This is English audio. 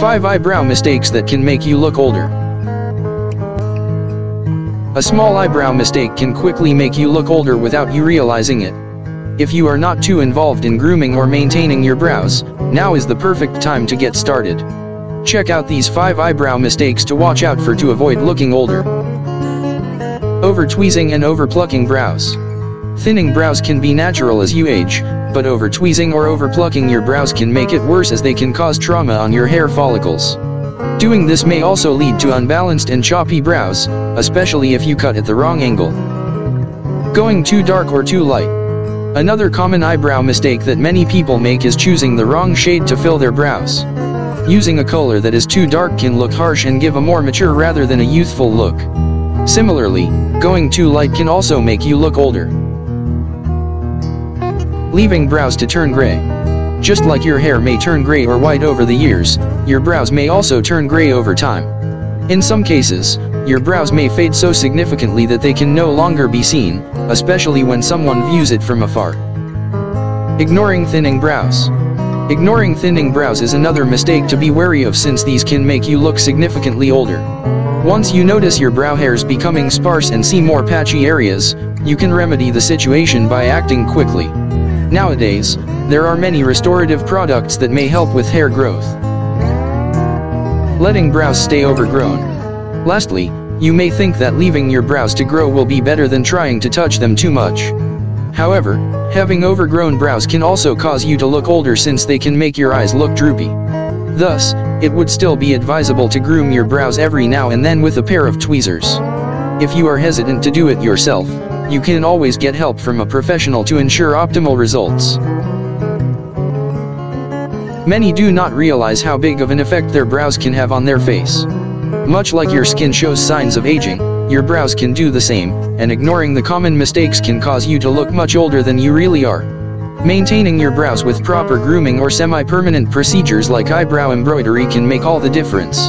5 Eyebrow Mistakes That Can Make You Look Older A small eyebrow mistake can quickly make you look older without you realizing it. If you are not too involved in grooming or maintaining your brows, now is the perfect time to get started. Check out these 5 eyebrow mistakes to watch out for to avoid looking older. Over tweezing and over plucking brows. Thinning brows can be natural as you age, but over tweezing or over plucking your brows can make it worse as they can cause trauma on your hair follicles. Doing this may also lead to unbalanced and choppy brows, especially if you cut at the wrong angle. Going too dark or too light. Another common eyebrow mistake that many people make is choosing the wrong shade to fill their brows. Using a color that is too dark can look harsh and give a more mature rather than a youthful look. Similarly, going too light can also make you look older. Leaving brows to turn gray. Just like your hair may turn gray or white over the years, your brows may also turn gray over time. In some cases, your brows may fade so significantly that they can no longer be seen, especially when someone views it from afar. Ignoring thinning brows. Ignoring thinning brows is another mistake to be wary of since these can make you look significantly older. Once you notice your brow hairs becoming sparse and see more patchy areas, you can remedy the situation by acting quickly. Nowadays, there are many restorative products that may help with hair growth. Letting brows stay overgrown. Lastly, you may think that leaving your brows to grow will be better than trying to touch them too much. However, having overgrown brows can also cause you to look older since they can make your eyes look droopy. Thus, it would still be advisable to groom your brows every now and then with a pair of tweezers. If you are hesitant to do it yourself, you can always get help from a professional to ensure optimal results. Many do not realize how big of an effect their brows can have on their face. Much like your skin shows signs of aging, your brows can do the same, and ignoring the common mistakes can cause you to look much older than you really are. Maintaining your brows with proper grooming or semi-permanent procedures like eyebrow embroidery can make all the difference.